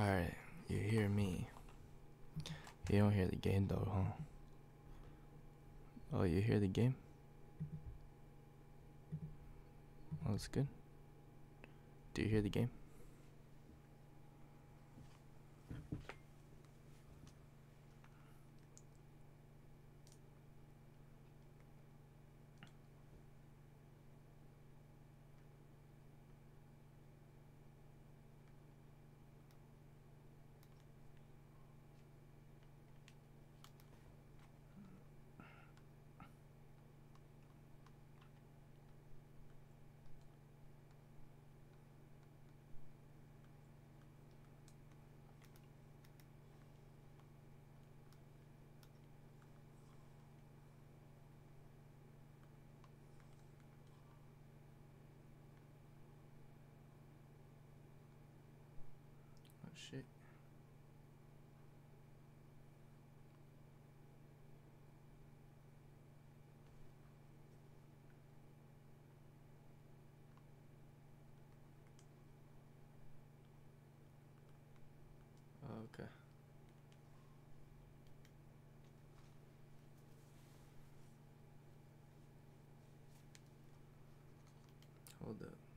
Alright, you hear me. You don't hear the game though, huh? Oh, you hear the game? Oh, that's good. Do you hear the game? Oh shit. Oh, okay. Hold up.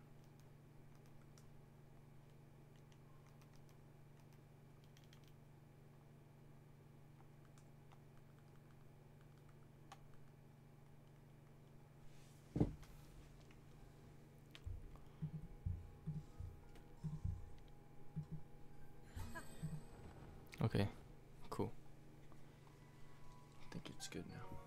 Okay, cool. I think it's good now.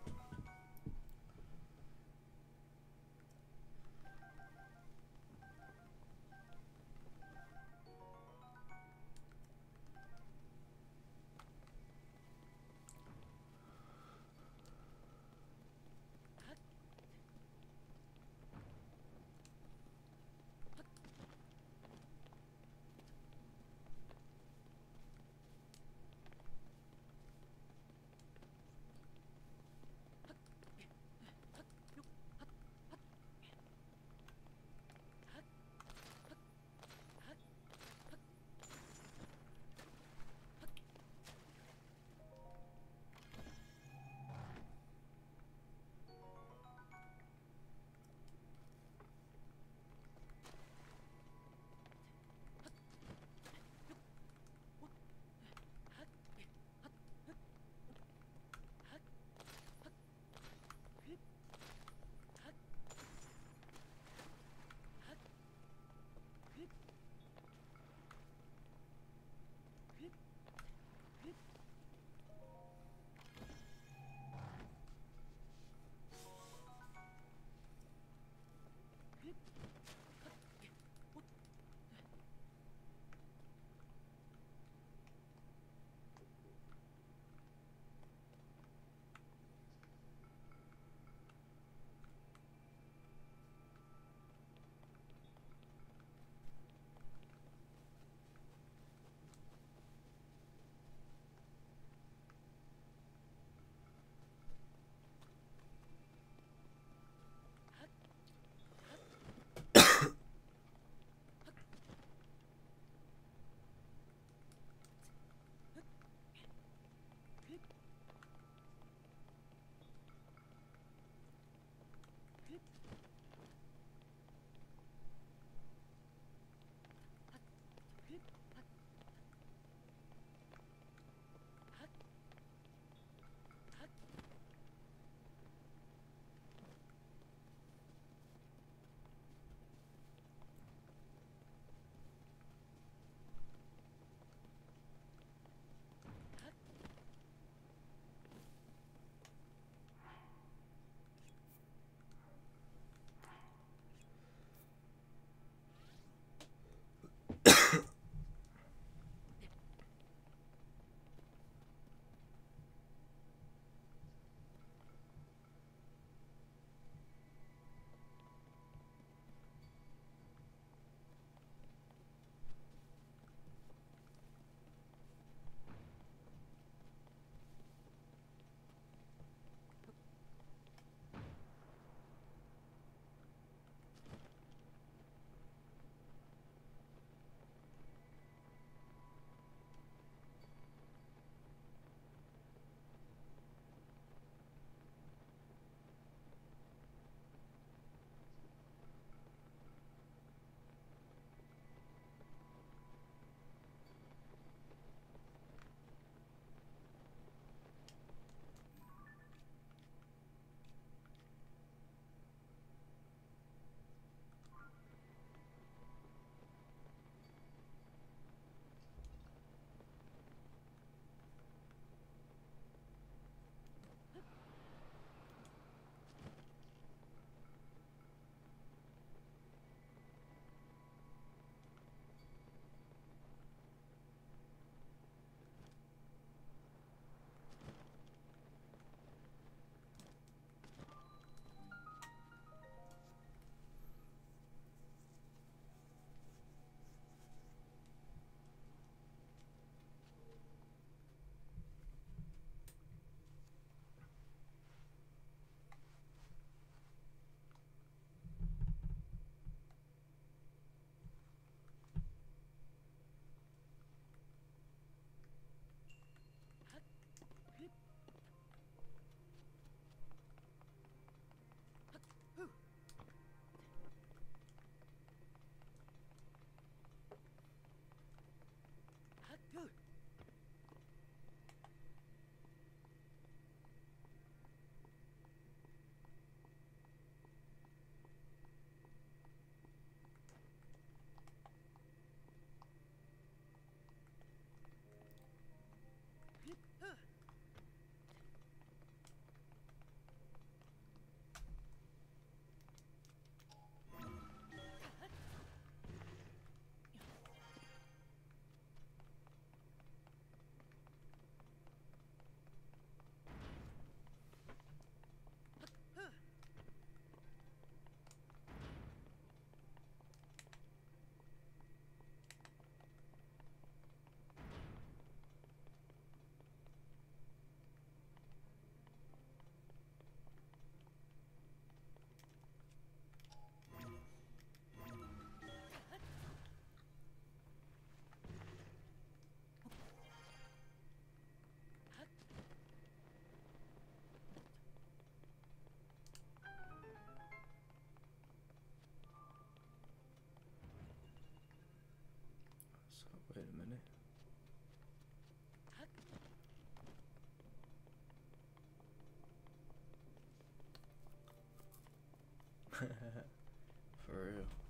For real.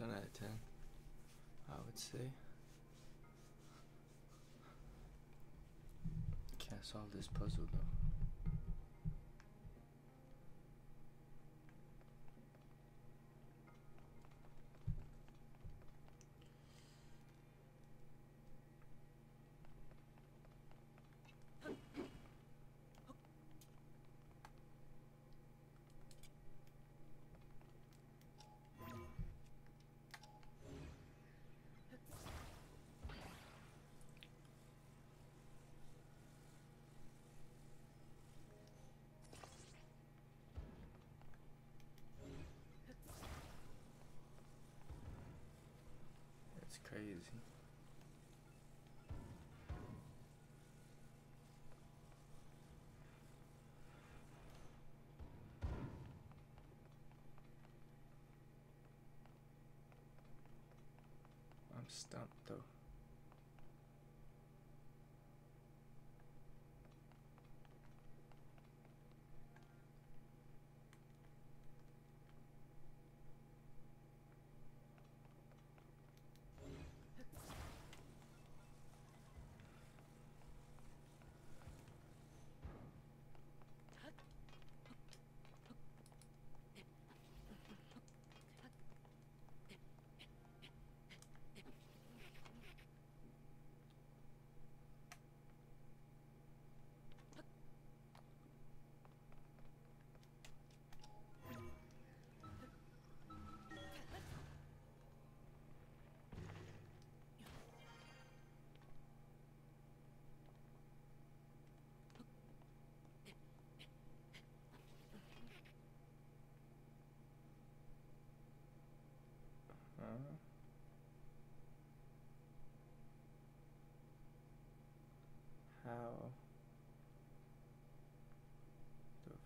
10 out of 10, I would say. Can't solve this puzzle though. I'm stumped though.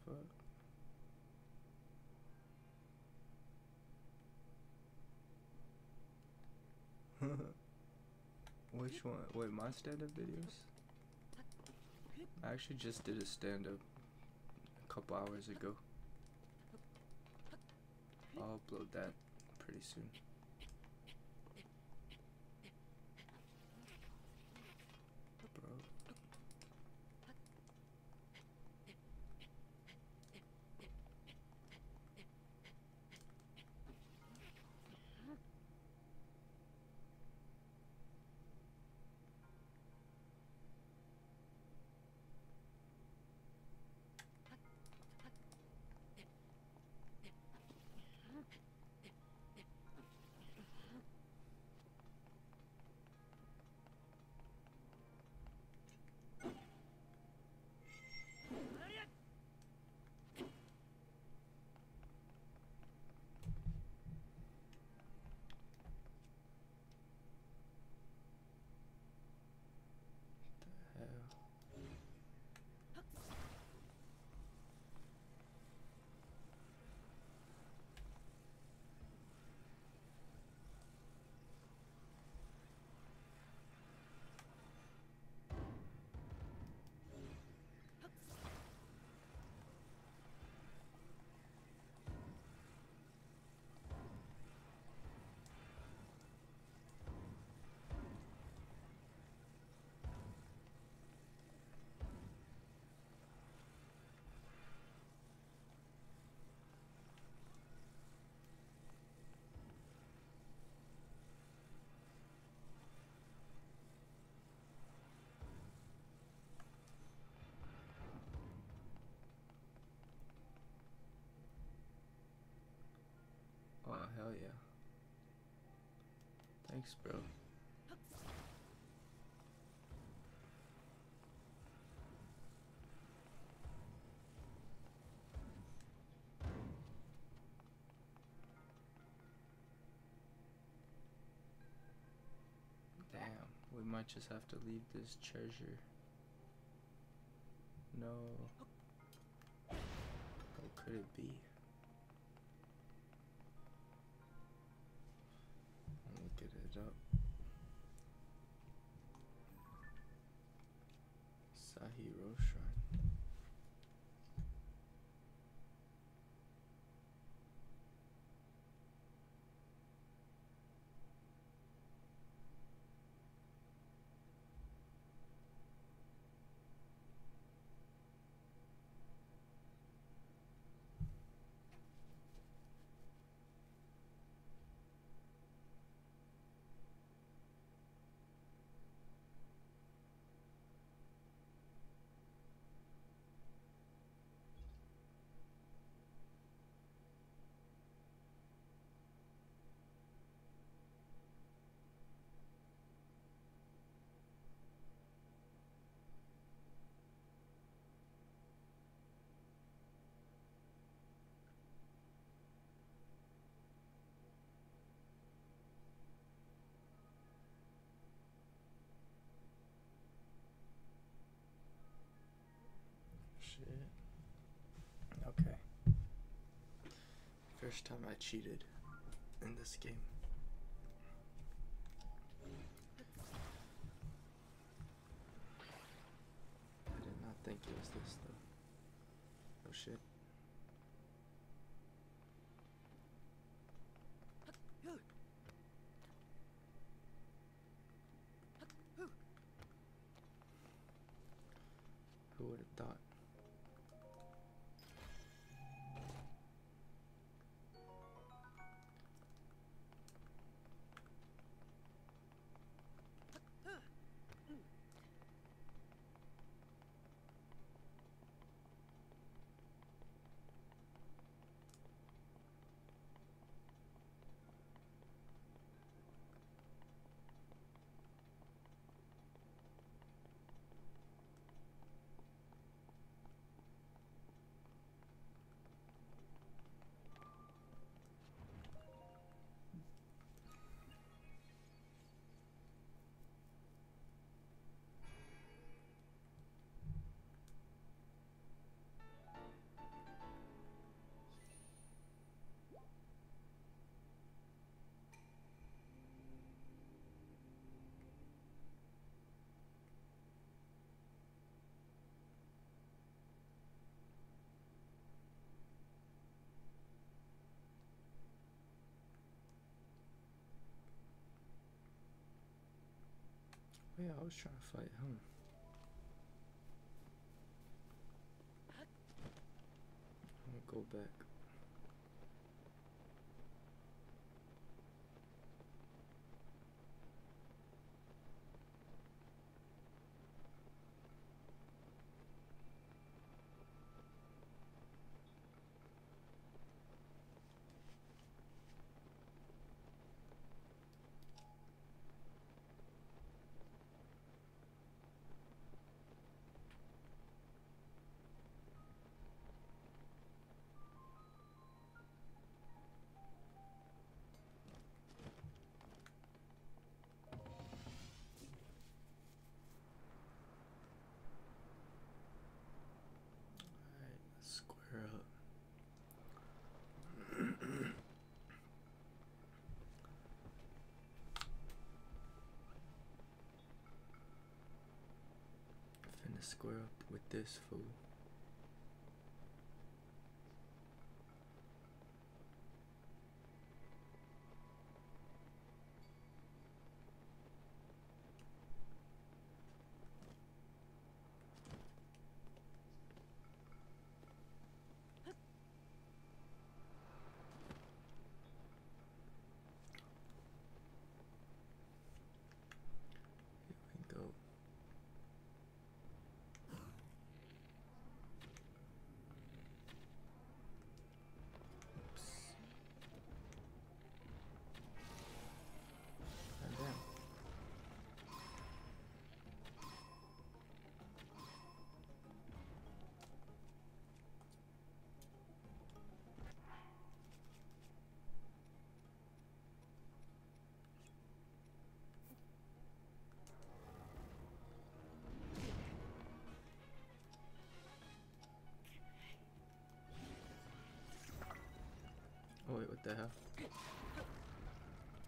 Fuck? Which one? Wait, my stand-up videos? I actually just did a stand-up a couple hours ago. I'll upload that pretty soon. Thanks, bro. Damn, we might just have to leave this treasure. No. What could it be? I'm looking it up. Sahirow Shrine. Shit. Okay. First time I cheated in this game. I did not think it was this though. Oh shit. Yeah, I was trying to fight him. I'm gonna go back. Alright, let's square up. Finna square up with this fool.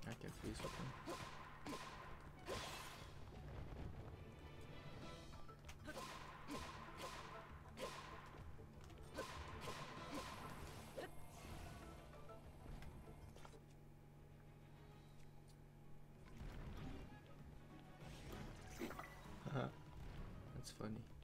I can freeze with him. That's funny.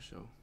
For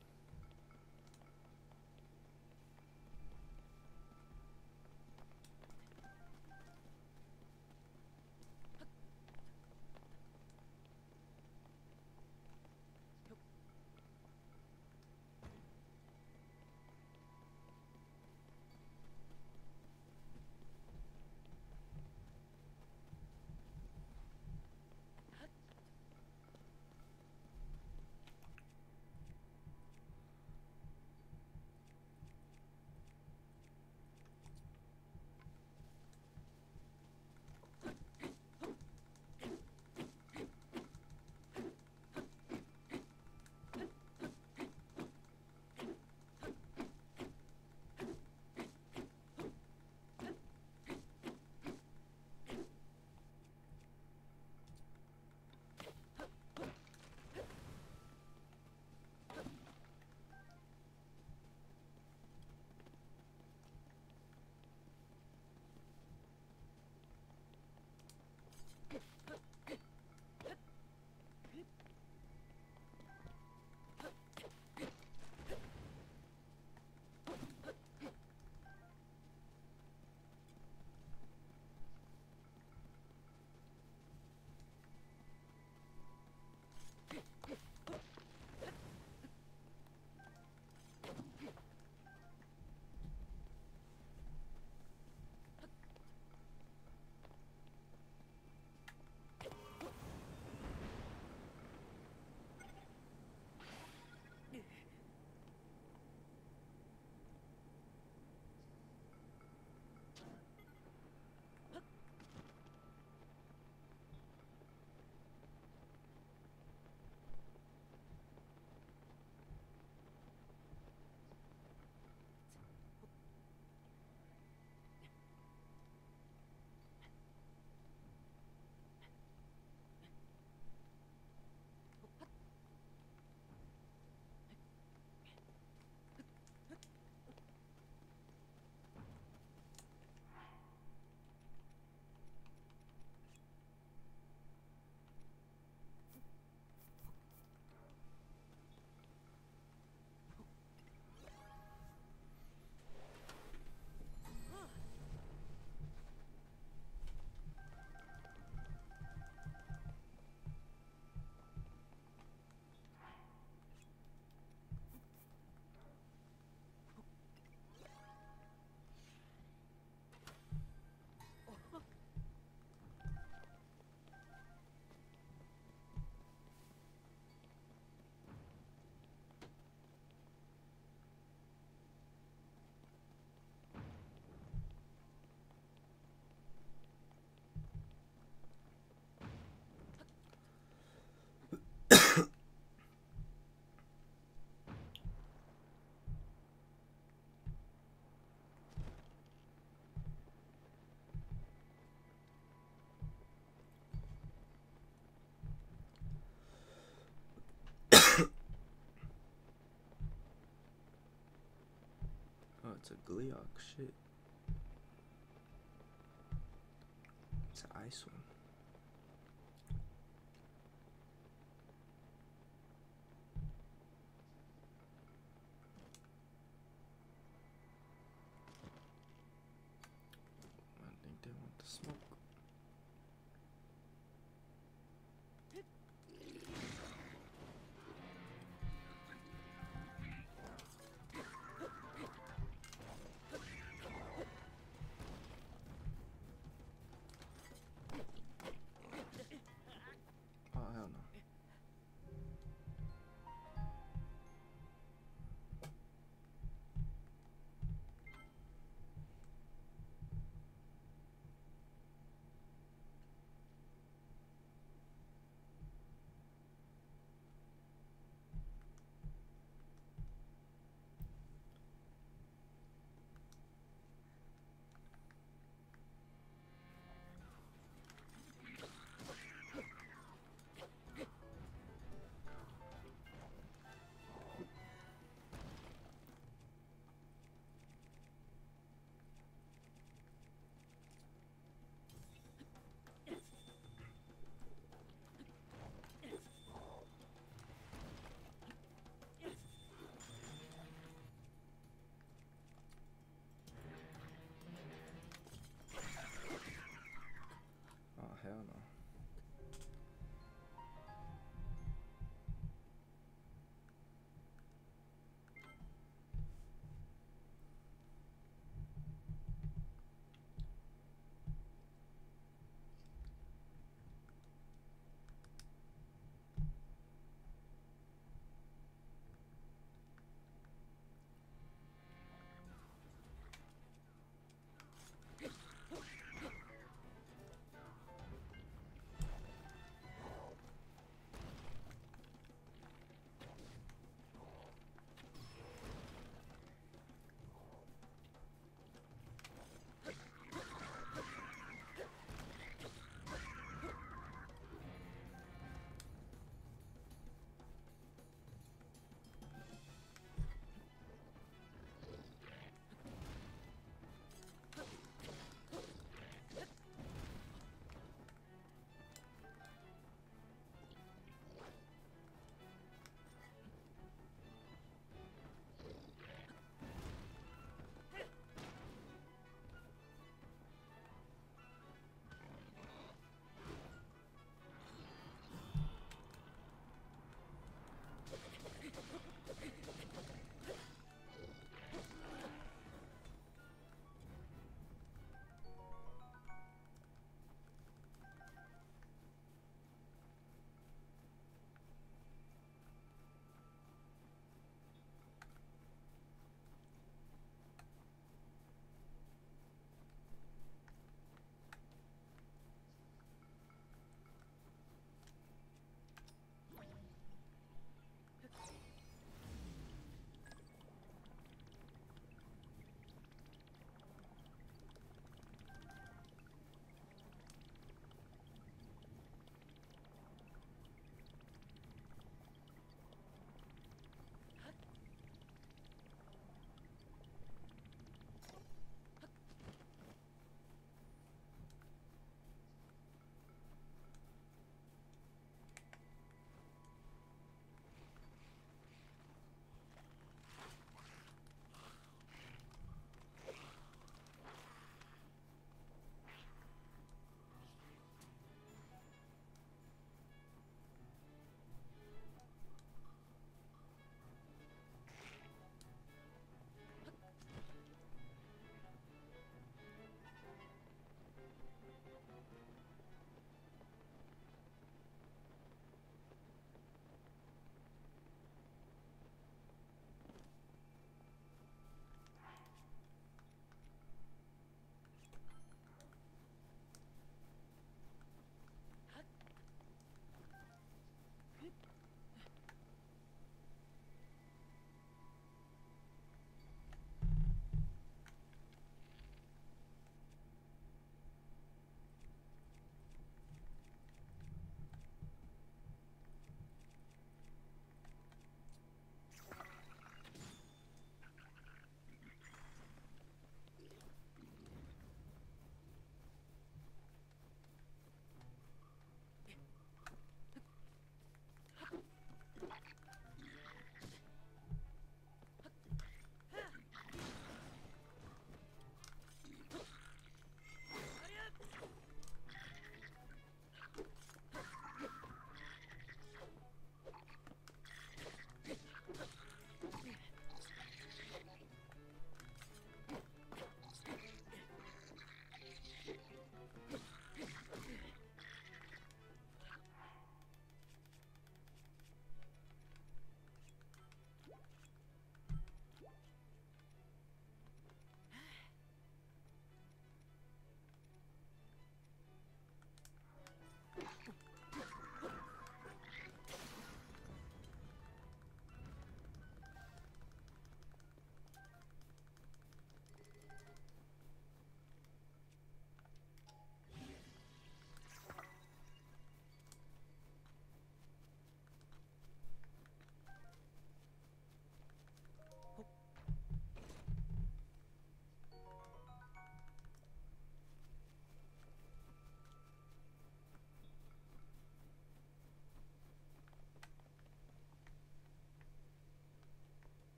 it's a Gleok. Shit. It's an ice one.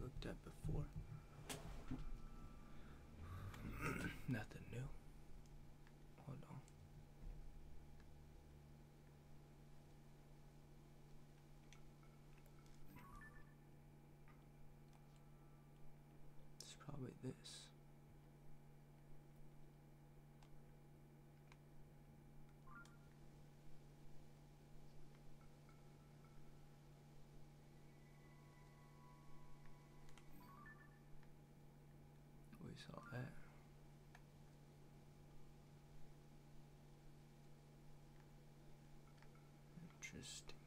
Looked at before? Nothing new. Hold on. It's probably this. We saw that. Interesting.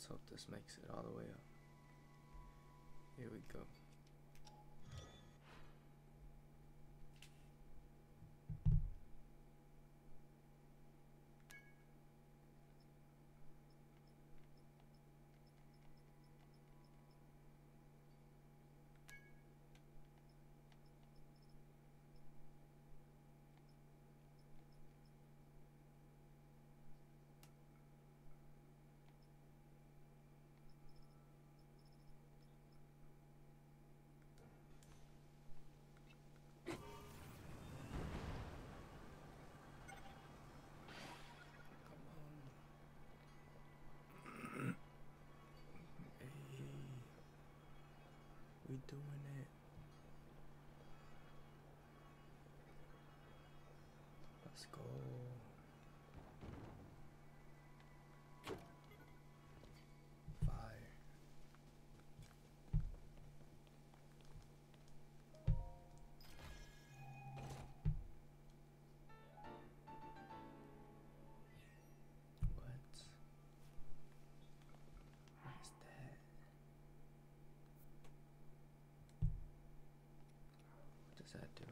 Let's hope this makes it all the way up. Here we go. That do?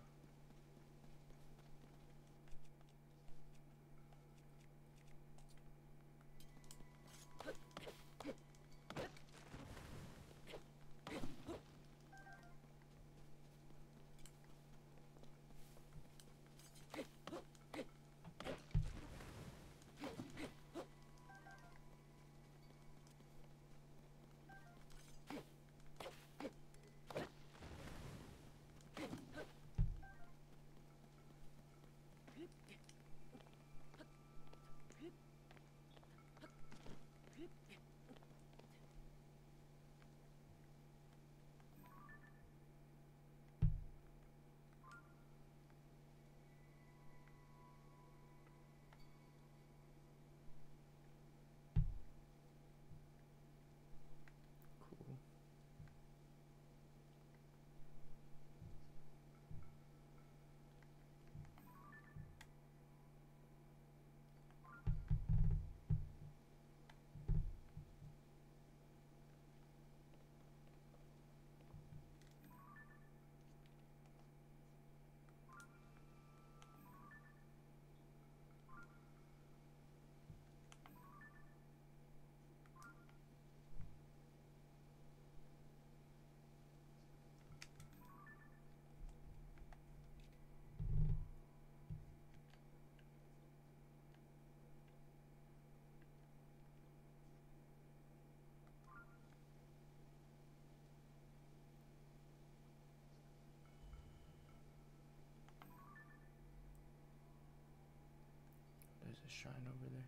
A shrine over there.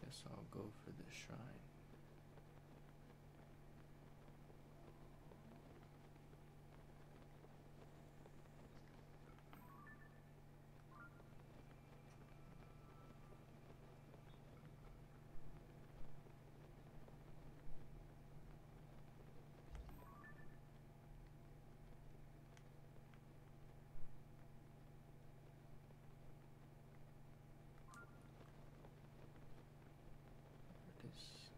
Guess I'll go for the shrine. There it is.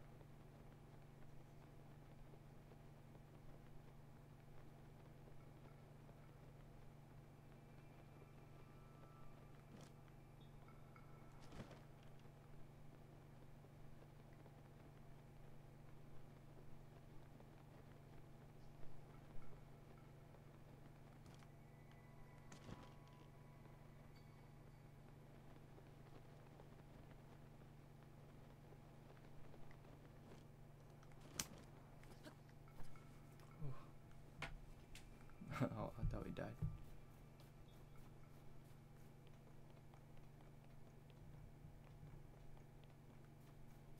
oh, I thought we died.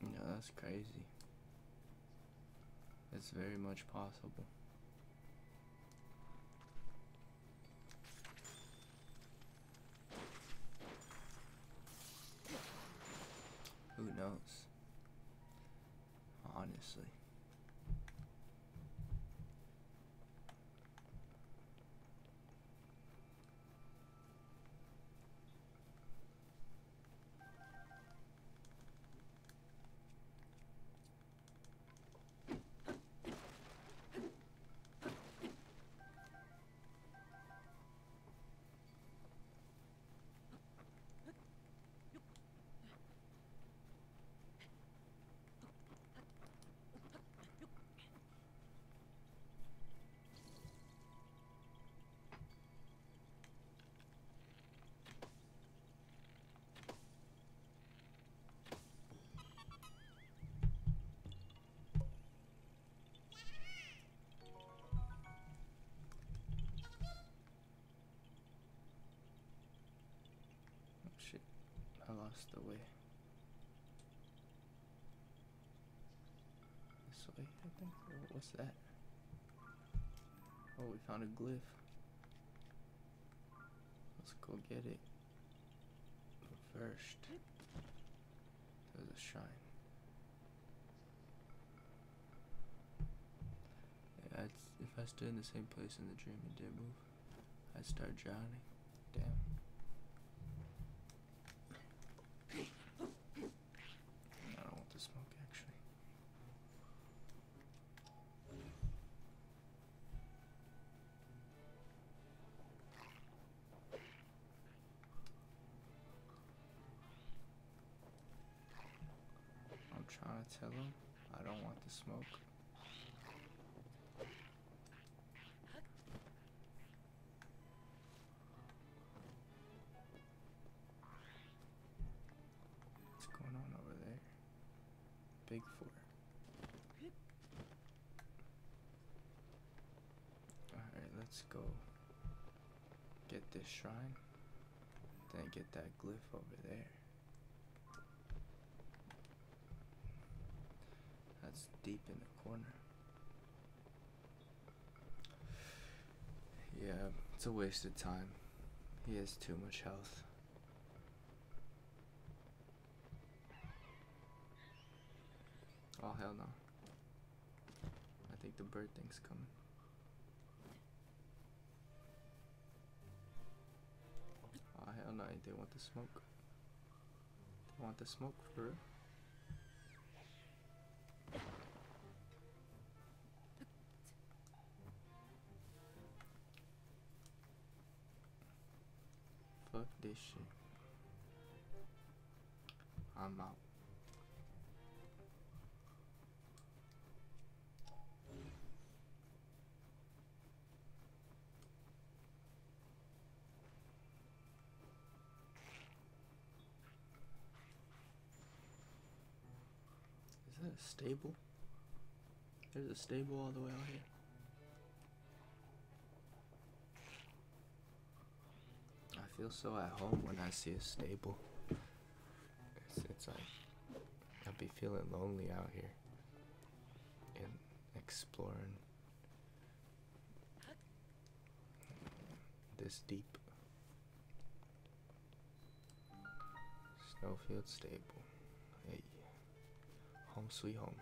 Yeah, that's crazy. It's very much possible. Lost the way. This way, I think. What's that? Oh, we found a glyph. Let's go get it. But first, there's a shrine. Yeah, if I stood in the same place in the dream and didn't move, I'd start drowning. Damn. Smoke. What's going on over there? Bigfoot. Alright, let's go get this shrine. Then get that glyph over there. That's deep in the corner. Yeah, it's a waste of time. He has too much health. Oh hell no. I think the bird thing's coming. Oh hell no, they want the smoke. They want the smoke for real. Fuck this shit. I'm out. Is that a stable? There's a stable all the way out here. Feel so at home when I see a stable. It's, it's like I'd be feeling lonely out here and exploring this deep. Snowfield Stable. Hey. Home sweet home.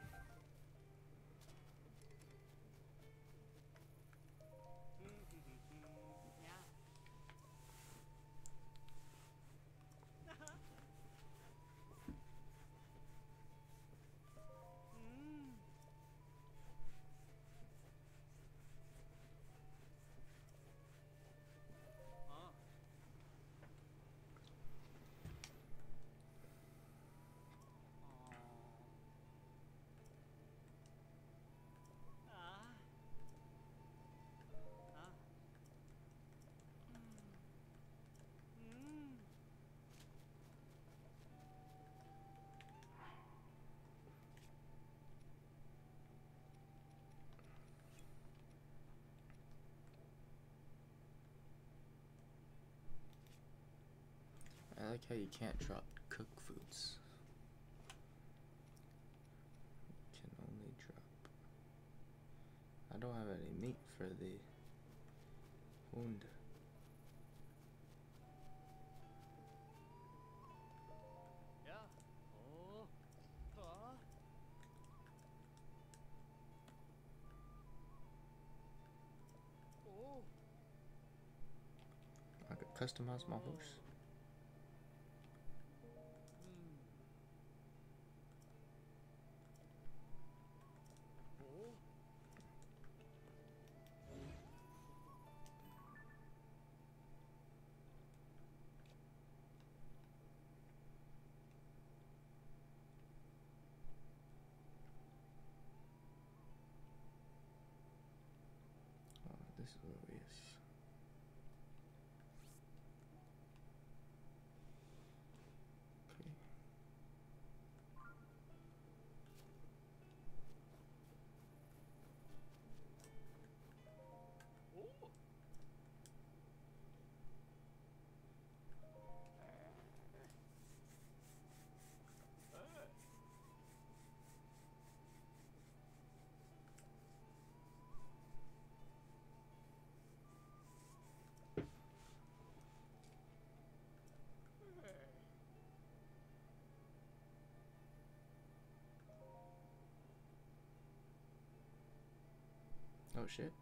Like how you can't drop cook foods. Can only drop. I don't have any meat for the wound. Yeah. Oh. Oh. I could customize my horse. Oh shit.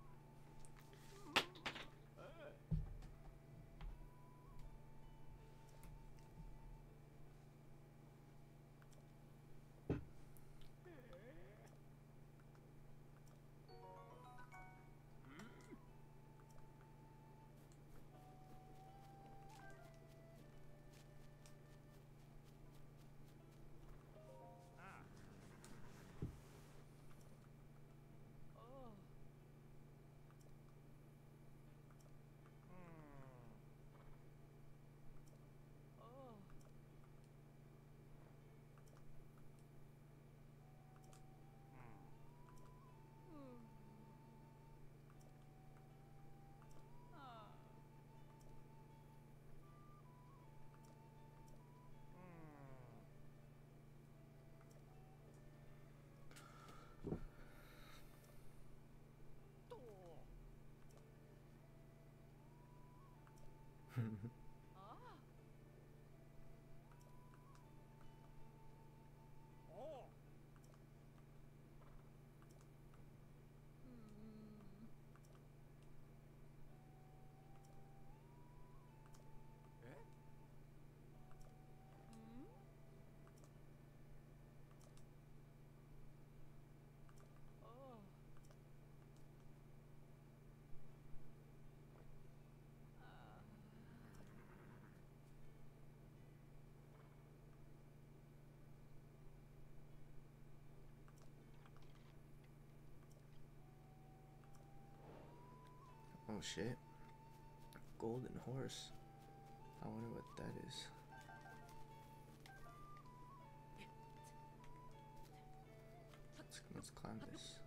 Oh shit. Golden horse. I wonder what that is. Let's, let's climb this.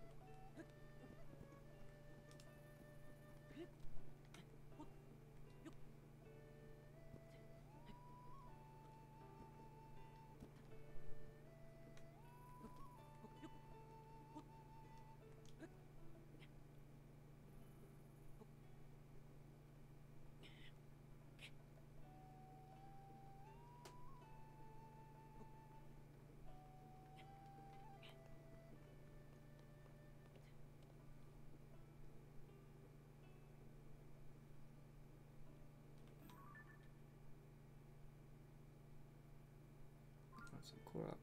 Korok.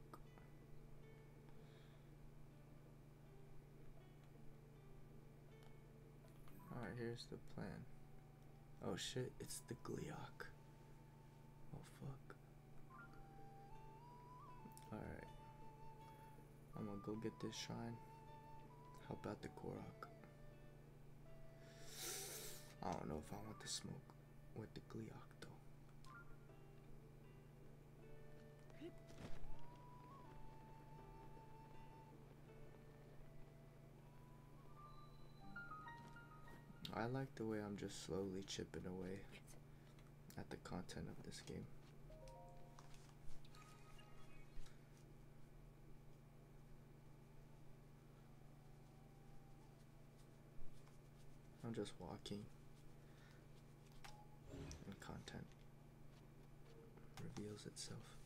Alright, here's the plan. Oh shit, it's the Gleeok. Oh fuck. Alright. I'm gonna go get this shrine. Help out the Korok. I don't know if I want to smoke with the Gleeok I like the way I'm just slowly chipping away at the content of this game. I'm just walking and content reveals itself.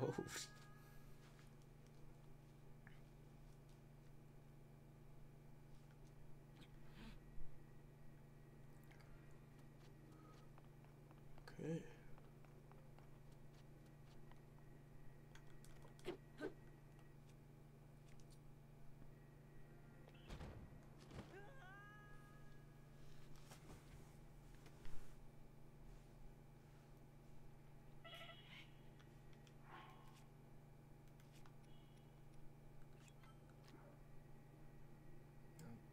Oh, sh- okay.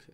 Okay.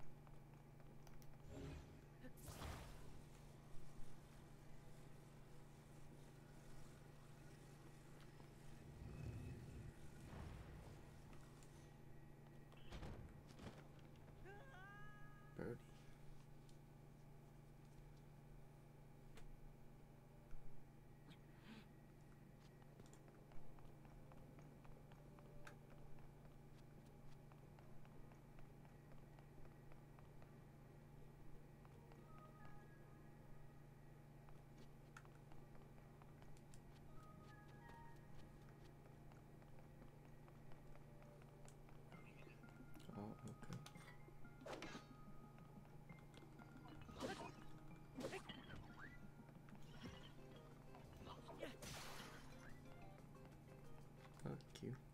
Fuck you.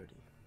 Birdie.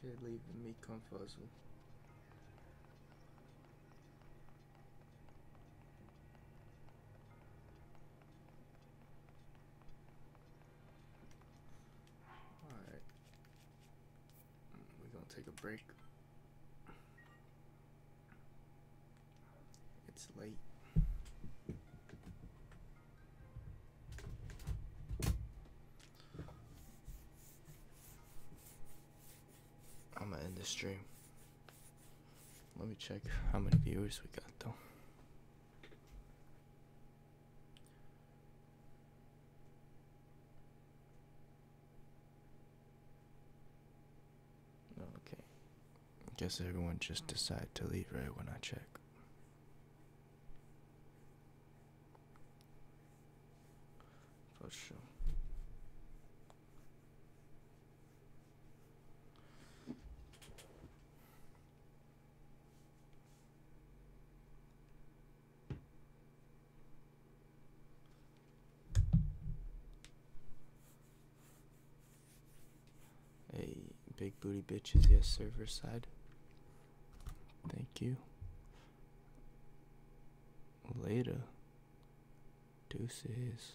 Shit leaving me confuzzled. a break. It's late. I'm gonna end the stream. Let me check how many viewers we got though. Okay. Guess everyone just decided to leave right when I check. For sure. Hey, big booty bitches, yes, server side. Thank you. Later. Deuces.